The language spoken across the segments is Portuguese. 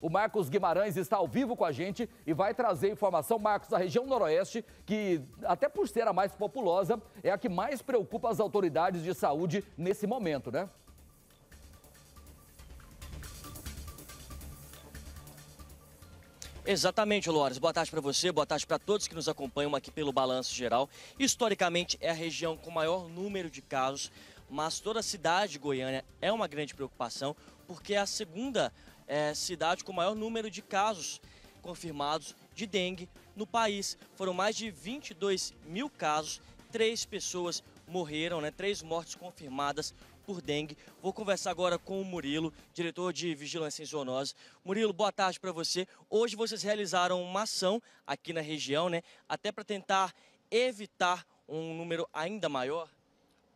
O Marcos Guimarães está ao vivo com a gente e vai trazer informação, Marcos, da região noroeste, que, até por ser a mais populosa, é a que mais preocupa as autoridades de saúde nesse momento, né? Exatamente, Loures. Boa tarde para você, boa tarde para todos que nos acompanham aqui pelo Balanço Geral. Historicamente, é a região com maior número de casos, mas toda a cidade de Goiânia é uma grande preocupação, porque é a segunda é, cidade com maior número de casos confirmados de dengue no país. Foram mais de 22 mil casos, três pessoas morreram, né? três mortes confirmadas por dengue. Vou conversar agora com o Murilo, diretor de Vigilância em Zoonose. Murilo, boa tarde para você. Hoje vocês realizaram uma ação aqui na região, né? Até para tentar evitar um número ainda maior.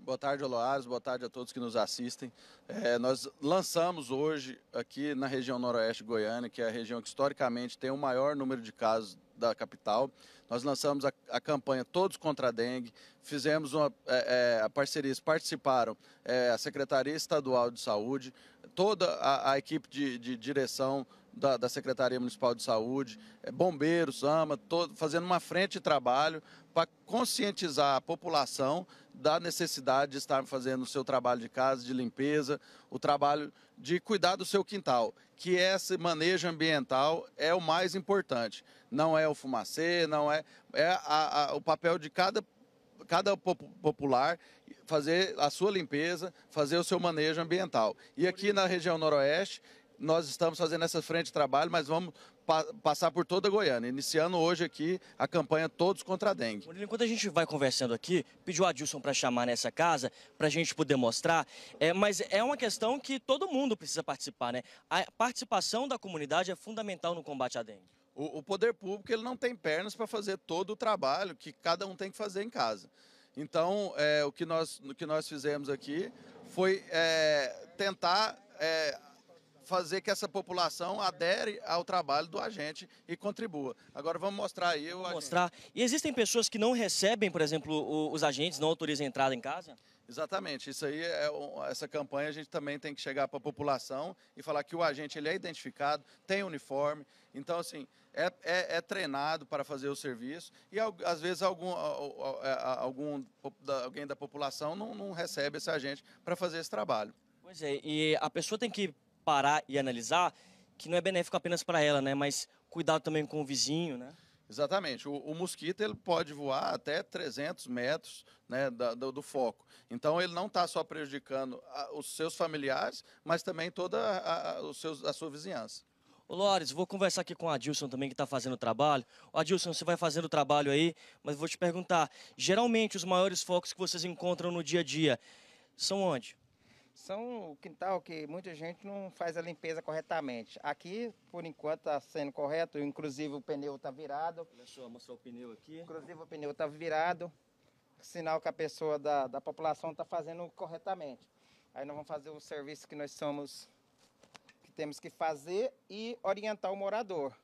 Boa tarde, Aloares. Boa tarde a todos que nos assistem. É, nós lançamos hoje aqui na região noroeste de Goiânia, que é a região que historicamente tem o maior número de casos da capital. Nós lançamos a, a campanha Todos contra a Dengue, fizemos uma é, é, a parceria, participaram é, a Secretaria Estadual de Saúde, toda a, a equipe de, de direção da, da, Secretaria Municipal de Saúde, é, bombeiros, AMA, todo, fazendo uma frente de trabalho para conscientizar a população da necessidade de estar fazendo o seu trabalho de casa, de limpeza, o trabalho de cuidar do seu quintal, que esse manejo ambiental é o mais importante. Não é o fumacê, não é, é a, a, o papel de cada cada popular fazer a sua limpeza, fazer o seu manejo ambiental. E aqui na região noroeste, nós estamos fazendo essa frente de trabalho, mas vamos pa passar por toda a Goiânia, iniciando hoje aqui a campanha Todos contra a Dengue. Enquanto a gente vai conversando aqui, pediu a Adilson para chamar nessa casa, para a gente poder mostrar, é, mas é uma questão que todo mundo precisa participar, né? A participação da comunidade é fundamental no combate à dengue. O, o poder público ele não tem pernas para fazer todo o trabalho que cada um tem que fazer em casa. Então, é, o, que nós, o que nós fizemos aqui foi é, tentar é, fazer que essa população adere ao trabalho do agente e contribua. Agora vamos mostrar aí o vamos mostrar. E existem pessoas que não recebem, por exemplo, os agentes, não autorizam a entrada em casa? Exatamente. Isso aí, é, essa campanha a gente também tem que chegar para a população e falar que o agente ele é identificado, tem uniforme, então assim é, é, é treinado para fazer o serviço e às vezes algum, é, algum alguém da população não, não recebe esse agente para fazer esse trabalho. Pois é, e a pessoa tem que parar e analisar que não é benéfico apenas para ela, né? Mas cuidado também com o vizinho, né? Exatamente. O, o, mosquito ele pode voar até 300 metros né, da, do, do, foco. Então ele não está só prejudicando a, os seus familiares, mas também toda a, a, os seus, a sua vizinhança. Ô Lores, vou conversar aqui com o Adilson também, que está fazendo o trabalho. O Adilson, você vai fazendo o trabalho aí, mas vou te perguntar, geralmente os maiores focos que vocês encontram no dia a dia são onde? São o quintal que muita gente não faz a limpeza corretamente. Aqui, por enquanto, está sendo correto, inclusive o pneu está virado. Olha só, mostrar o pneu aqui. Inclusive o pneu está virado, sinal que a pessoa da, da população está fazendo corretamente. Aí nós vamos fazer o serviço que nós somos, que temos que fazer e orientar o morador.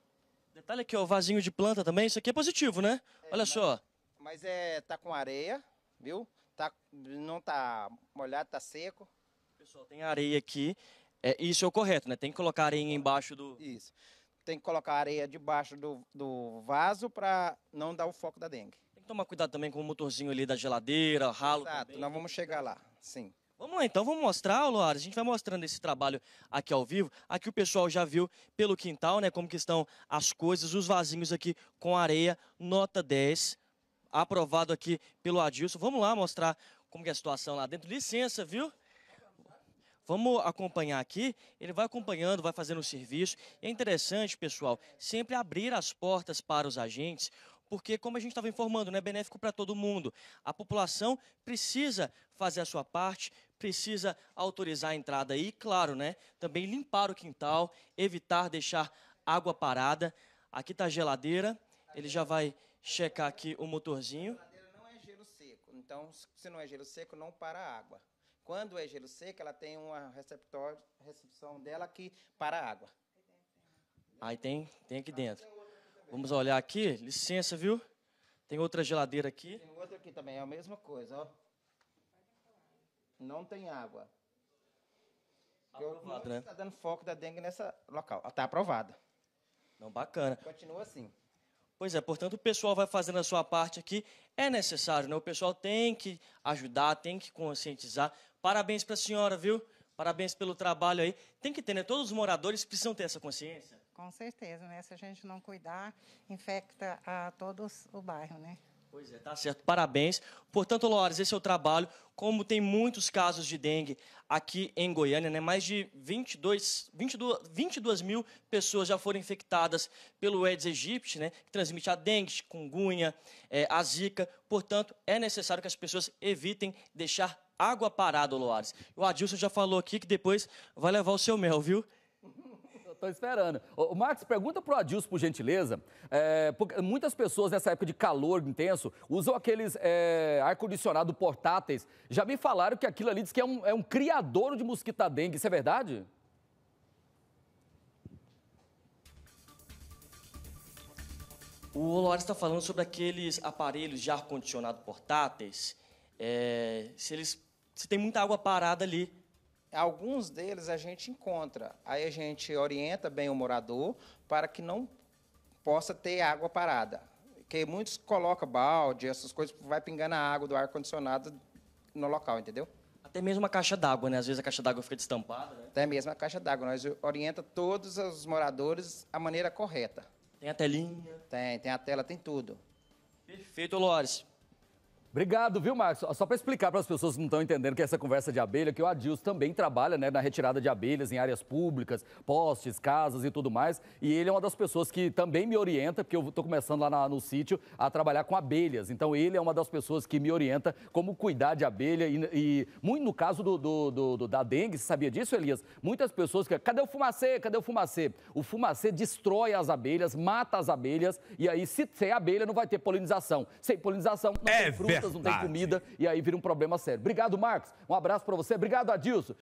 Detalhe aqui, ó, o vasinho de planta também, isso aqui é positivo, né? É, Olha mas, só. Mas é, tá com areia, viu? Tá, não tá molhado, tá seco. Pessoal, tem areia aqui. É, isso é o correto, né? Tem que colocar areia embaixo do. Isso. Tem que colocar areia debaixo do, do vaso para não dar o foco da dengue. Tem que tomar cuidado também com o motorzinho ali da geladeira, ralo. Exato, também. nós vamos chegar lá, sim. Vamos lá então, vamos mostrar, Loares. A gente vai mostrando esse trabalho aqui ao vivo. Aqui o pessoal já viu pelo quintal, né, como que estão as coisas, os vasinhos aqui com areia, nota 10, aprovado aqui pelo Adilson. Vamos lá mostrar como que é a situação lá dentro. Licença, viu? Vamos acompanhar aqui, ele vai acompanhando, vai fazendo o serviço. E é interessante, pessoal, sempre abrir as portas para os agentes, porque, como a gente estava informando, não é benéfico para todo mundo. A população precisa fazer a sua parte, precisa autorizar a entrada aí, claro, né? Também limpar o quintal, evitar deixar água parada. Aqui está a geladeira, ele já vai checar aqui o motorzinho. A geladeira não é gelo seco, então, se não é gelo seco, não para a água. Quando é gelo seco, ela tem uma receptor, recepção dela aqui para a água. Aí tem, tem aqui dentro. Vamos olhar aqui, licença, viu? Tem outra geladeira aqui. Tem outra aqui também, é a mesma coisa, ó. Não tem água. Aprovado, né? Está dando foco da dengue nessa local. Está aprovado. Não, bacana. Continua assim. Pois é, portanto, o pessoal vai fazendo a sua parte aqui. É necessário, né? O pessoal tem que ajudar, tem que conscientizar. Parabéns para a senhora, viu? Parabéns pelo trabalho aí. Tem que ter, né? Todos os moradores precisam ter essa consciência. Com certeza, né? Se a gente não cuidar, infecta a todos o bairro, né? Pois é, tá certo. Parabéns. Portanto, Loares, esse é o trabalho. Como tem muitos casos de dengue aqui em Goiânia, né? mais de 22, 22, 22 mil pessoas já foram infectadas pelo Aedes aegypti, né? que transmite a dengue, chikungunya, é, a zika. Portanto, é necessário que as pessoas evitem deixar água parada, Loares. O Adilson já falou aqui que depois vai levar o seu mel, viu? Tô esperando. O Marcos, pergunta pro Adilson, por gentileza. É, muitas pessoas nessa época de calor intenso usam aqueles é, ar-condicionado portáteis. Já me falaram que aquilo ali diz que é um, é um criador de mosquita dengue. Isso é verdade? O Loares está falando sobre aqueles aparelhos de ar-condicionado portáteis. É, se eles se tem muita água parada ali, Alguns deles a gente encontra. Aí a gente orienta bem o morador para que não possa ter água parada. Porque muitos colocam balde, essas coisas, vai pingando a água do ar-condicionado no local, entendeu? Até mesmo a caixa d'água, né? Às vezes a caixa d'água fica destampada, né? Até mesmo a caixa d'água. Nós orienta todos os moradores a maneira correta. Tem a telinha. Tem, tem a tela, tem tudo. Perfeito, Loares. Obrigado, viu, Marcos? Só para explicar para as pessoas que não estão entendendo que essa conversa de abelha, que o Adilson também trabalha né, na retirada de abelhas em áreas públicas, postes, casas e tudo mais. E ele é uma das pessoas que também me orienta, porque eu estou começando lá na, no sítio a trabalhar com abelhas. Então, ele é uma das pessoas que me orienta como cuidar de abelha. E, e muito no caso do, do, do, da dengue, você sabia disso, Elias? Muitas pessoas que. Cadê o fumacê? Cadê o fumacê? O fumacê destrói as abelhas, mata as abelhas. E aí, se sem abelha, não vai ter polinização. Sem polinização, não É tem não tem comida. E aí vira um problema sério. Obrigado, Marcos. Um abraço para você. Obrigado, Adilson.